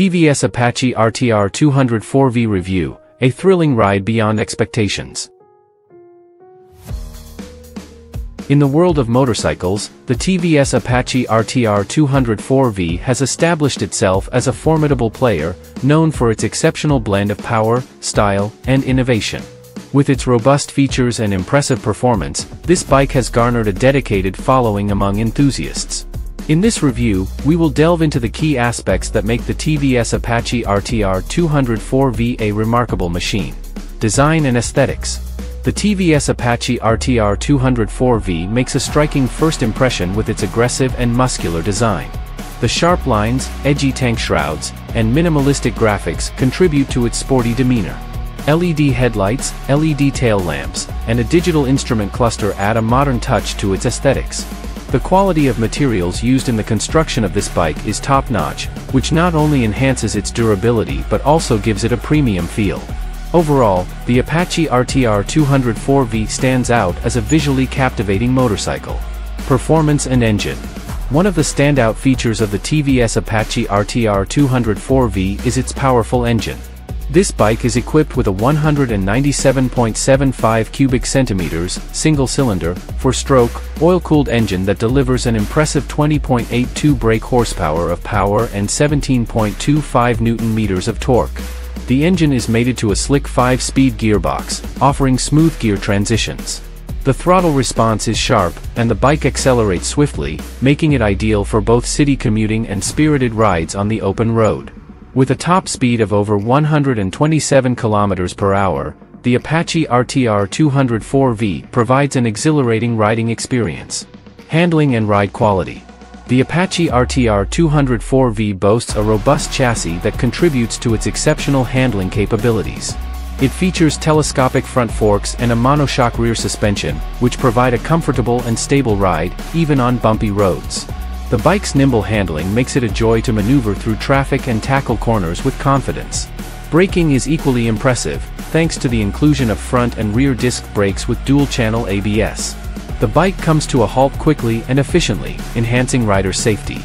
TVS Apache RTR 200 4V Review, a thrilling ride beyond expectations. In the world of motorcycles, the TVS Apache RTR 200 4V has established itself as a formidable player, known for its exceptional blend of power, style, and innovation. With its robust features and impressive performance, this bike has garnered a dedicated following among enthusiasts. In this review, we will delve into the key aspects that make the TVS Apache RTR 200 4V a remarkable machine. Design and aesthetics. The TVS Apache RTR 200 4V makes a striking first impression with its aggressive and muscular design. The sharp lines, edgy tank shrouds, and minimalistic graphics contribute to its sporty demeanor. LED headlights, LED tail lamps, and a digital instrument cluster add a modern touch to its aesthetics. The quality of materials used in the construction of this bike is top-notch, which not only enhances its durability but also gives it a premium feel. Overall, the Apache RTR 200 4V stands out as a visually captivating motorcycle. Performance and engine. One of the standout features of the TVS Apache RTR 200 4V is its powerful engine. This bike is equipped with a 197.75 cubic centimeters, single-cylinder, four-stroke, oil-cooled engine that delivers an impressive 20.82 brake horsepower of power and 17.25 newton-meters of torque. The engine is mated to a slick 5-speed gearbox, offering smooth gear transitions. The throttle response is sharp, and the bike accelerates swiftly, making it ideal for both city commuting and spirited rides on the open road. With a top speed of over 127 km per hour, the Apache RTR 200 4V provides an exhilarating riding experience. Handling and ride quality. The Apache RTR 200 4V boasts a robust chassis that contributes to its exceptional handling capabilities. It features telescopic front forks and a monoshock rear suspension, which provide a comfortable and stable ride, even on bumpy roads. The bike's nimble handling makes it a joy to maneuver through traffic and tackle corners with confidence. Braking is equally impressive, thanks to the inclusion of front and rear disc brakes with dual-channel ABS. The bike comes to a halt quickly and efficiently, enhancing rider safety.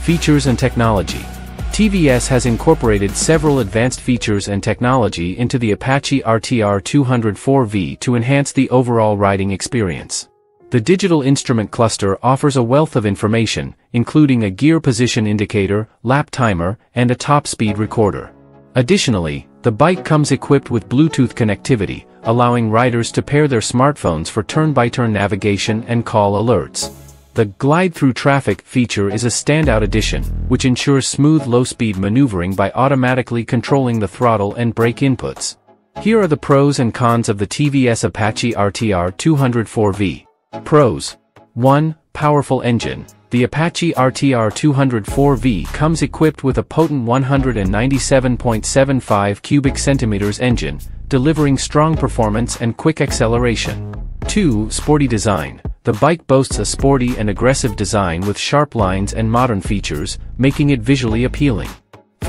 Features and technology. TVS has incorporated several advanced features and technology into the Apache RTR 200 4V to enhance the overall riding experience. The digital instrument cluster offers a wealth of information, including a gear position indicator, lap timer, and a top speed recorder. Additionally, the bike comes equipped with Bluetooth connectivity, allowing riders to pair their smartphones for turn-by-turn -turn navigation and call alerts. The Glide Through Traffic feature is a standout addition, which ensures smooth low-speed maneuvering by automatically controlling the throttle and brake inputs. Here are the pros and cons of the TVS Apache RTR 200 4V. Pros. 1. Powerful engine. The Apache RTR 200 4V comes equipped with a potent 197.75 cubic centimeters engine, delivering strong performance and quick acceleration. 2. Sporty design. The bike boasts a sporty and aggressive design with sharp lines and modern features, making it visually appealing.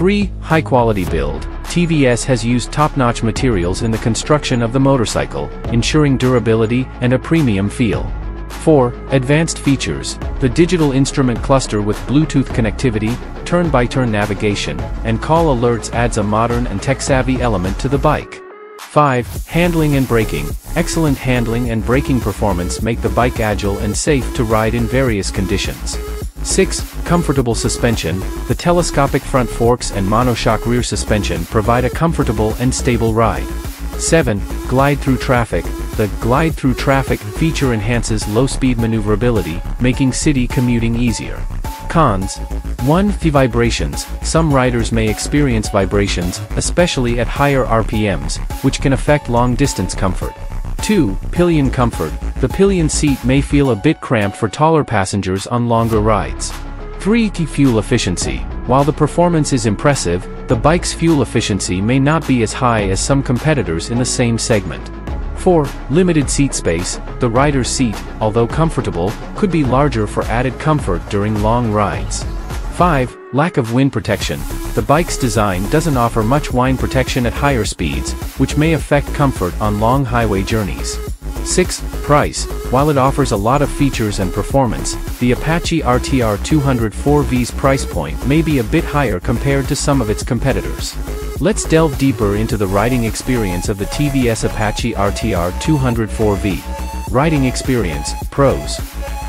3. High-quality build. TVS has used top-notch materials in the construction of the motorcycle, ensuring durability and a premium feel. 4. Advanced features. The digital instrument cluster with Bluetooth connectivity, turn-by-turn -turn navigation, and call alerts adds a modern and tech-savvy element to the bike. 5. Handling and braking. Excellent handling and braking performance make the bike agile and safe to ride in various conditions. 6. Comfortable suspension. The telescopic front forks and monoshock rear suspension provide a comfortable and stable ride. 7. Glide through traffic. The Glide Through Traffic feature enhances low-speed maneuverability, making city commuting easier. Cons. 1. The vibrations. Some riders may experience vibrations, especially at higher RPMs, which can affect long-distance comfort. 2. Pillion comfort. The pillion seat may feel a bit cramped for taller passengers on longer rides. 3. Fuel efficiency. While the performance is impressive, the bike's fuel efficiency may not be as high as some competitors in the same segment. 4. Limited seat space. The rider's seat, although comfortable, could be larger for added comfort during long rides. 5. Lack of wind protection. The bike's design doesn't offer much wind protection at higher speeds, which may affect comfort on long highway journeys. 6. Price. While it offers a lot of features and performance, the Apache RTR 200 4V's price point may be a bit higher compared to some of its competitors. Let's delve deeper into the riding experience of the TVS Apache RTR 200 4V. Riding experience, pros.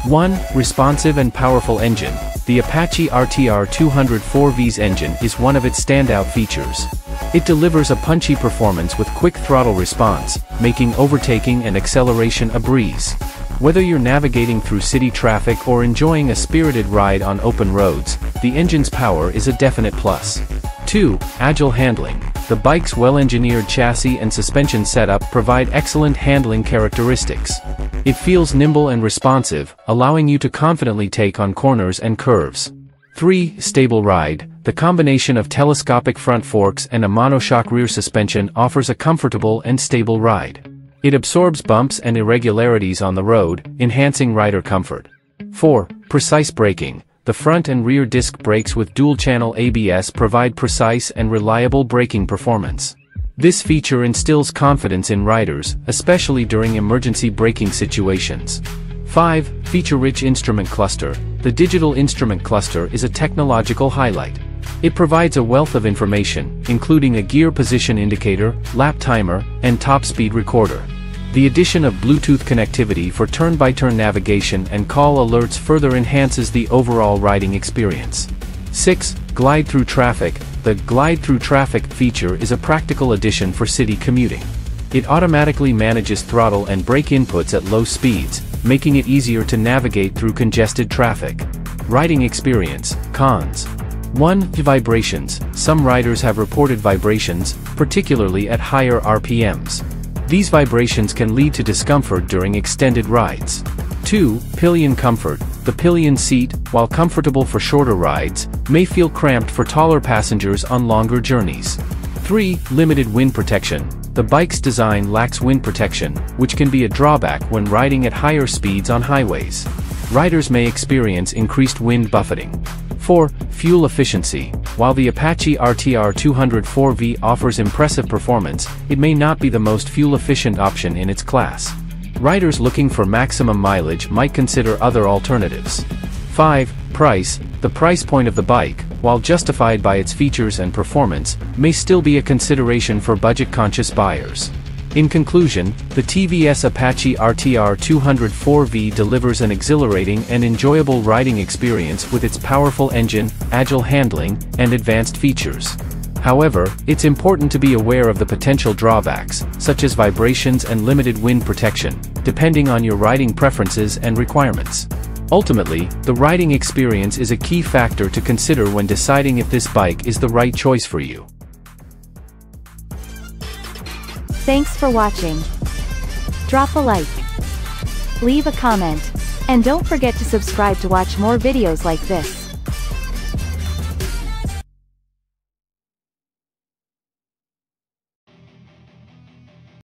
1. Responsive and powerful engine. The Apache RTR 200 4V's engine is one of its standout features. It delivers a punchy performance with quick throttle response, making overtaking and acceleration a breeze. Whether you're navigating through city traffic or enjoying a spirited ride on open roads, the engine's power is a definite plus. 2. Agile handling. The bike's well-engineered chassis and suspension setup provide excellent handling characteristics. It feels nimble and responsive, allowing you to confidently take on corners and curves. 3. Stable ride. The combination of telescopic front forks and a monoshock rear suspension offers a comfortable and stable ride. It absorbs bumps and irregularities on the road, enhancing rider comfort. 4. Precise braking. The front and rear disc brakes with dual-channel ABS provide precise and reliable braking performance. This feature instills confidence in riders, especially during emergency braking situations. 5. Feature-rich instrument cluster. The digital instrument cluster is a technological highlight. It provides a wealth of information, including a gear position indicator, lap timer, and top speed recorder. The addition of Bluetooth connectivity for turn-by-turn -turn navigation and call alerts further enhances the overall riding experience. 6. Glide through traffic. The Glide through traffic feature is a practical addition for city commuting. It automatically manages throttle and brake inputs at low speeds, making it easier to navigate through congested traffic. Riding experience, cons. 1. Vibrations. Some riders have reported vibrations, particularly at higher RPMs. These vibrations can lead to discomfort during extended rides. 2. Pillion comfort. The pillion seat, while comfortable for shorter rides, may feel cramped for taller passengers on longer journeys. 3. Limited wind protection. The bike's design lacks wind protection, which can be a drawback when riding at higher speeds on highways. Riders may experience increased wind buffeting. 4. Fuel efficiency. While the Apache RTR 200 4V offers impressive performance, it may not be the most fuel-efficient option in its class. Riders looking for maximum mileage might consider other alternatives. 5. Price. The price point of the bike, while justified by its features and performance, may still be a consideration for budget-conscious buyers. In conclusion, the TVS Apache RTR 200 4V delivers an exhilarating and enjoyable riding experience with its powerful engine, agile handling, and advanced features. However, it's important to be aware of the potential drawbacks, such as vibrations and limited wind protection, depending on your riding preferences and requirements. Ultimately, the riding experience is a key factor to consider when deciding if this bike is the right choice for you. Thanks for watching. Drop a like. Leave a comment. And don't forget to subscribe to watch more videos like this.